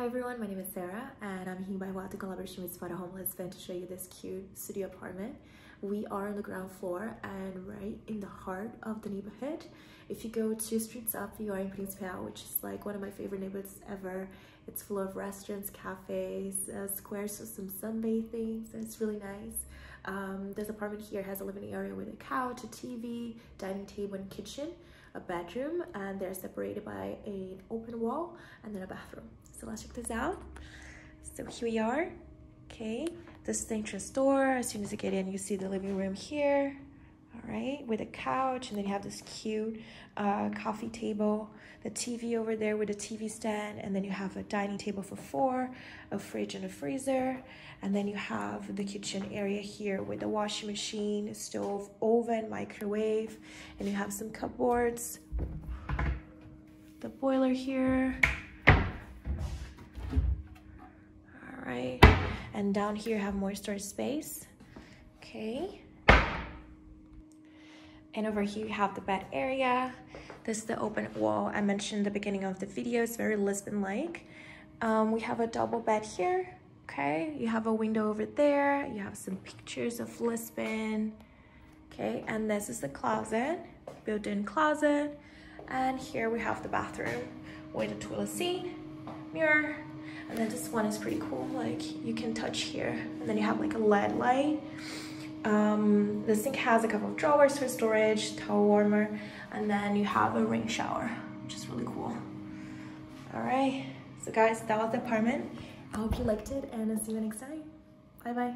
Hi everyone, my name is Sarah and I'm here by in collaboration with Spotahome Lisbon to show you this cute studio apartment. We are on the ground floor and right in the heart of the neighborhood. If you go two streets up, you are in Príncipe Real, which is like one of my favorite neighborhoods ever. It's full of restaurants, cafes, uh, squares with some sunbathing, so it's really nice. Um, this apartment here has a living area with a couch, a TV, dining table, and kitchen, a bedroom, and they're separated by an open wall and then a bathroom. So let's check this out. So here we are. Okay, this is the entrance door. As soon as you get in, you see the living room here. All right, with a couch, and then you have this cute uh, coffee table, the TV over there with a TV stand, and then you have a dining table for four, a fridge and a freezer, and then you have the kitchen area here with the washing machine, stove, oven, microwave, and you have some cupboards, the boiler here. All right, and down here have more storage space. Okay. And over here you have the bed area. This is the open wall I mentioned the beginning of the video. It's very Lisbon-like. Um, we have a double bed here, okay? You have a window over there. You have some pictures of Lisbon, okay? And this is the closet, built-in closet. And here we have the bathroom with a toilet seat, mirror, and then this one is pretty cool. Like you can touch here, and then you have like a LED light. Um, the sink has a couple of drawers for storage, towel warmer, and then you have a rain shower, which is really cool. All right, so guys, that was the apartment. I hope you liked it and I'll see you next time. Bye bye.